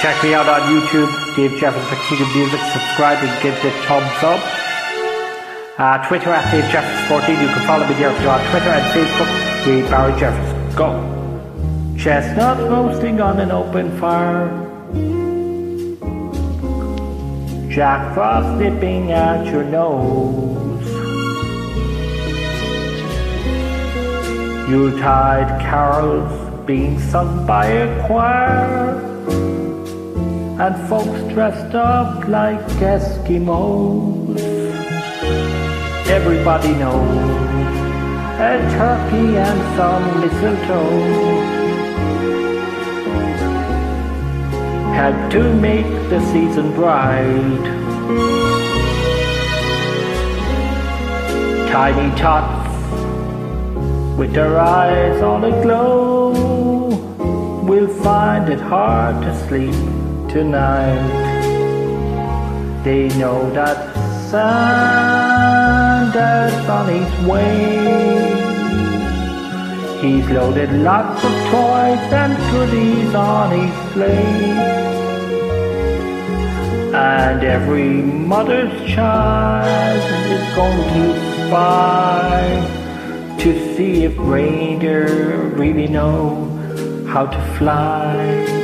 Check me out on YouTube, Dave Jefferson King of Music. Subscribe and give the thumbs up. Uh, Twitter at Dave Jefferson 14. You can follow me there on Twitter and Facebook. Dave Barry Jefferson. Go. Chestnut roasting on an open fire. Jack Frost nipping at your nose. Yuletide carols being sung by a choir. And folks dressed up like Eskimos. Everybody knows a turkey and some mistletoe. had to make the season bright. Tiny tots with their eyes all aglow will find it hard to sleep tonight. They know that Santa's on his way. He's loaded lots of toys and goodies on his sleigh. And every mother's child is going to spy to see if reindeer really know how to fly.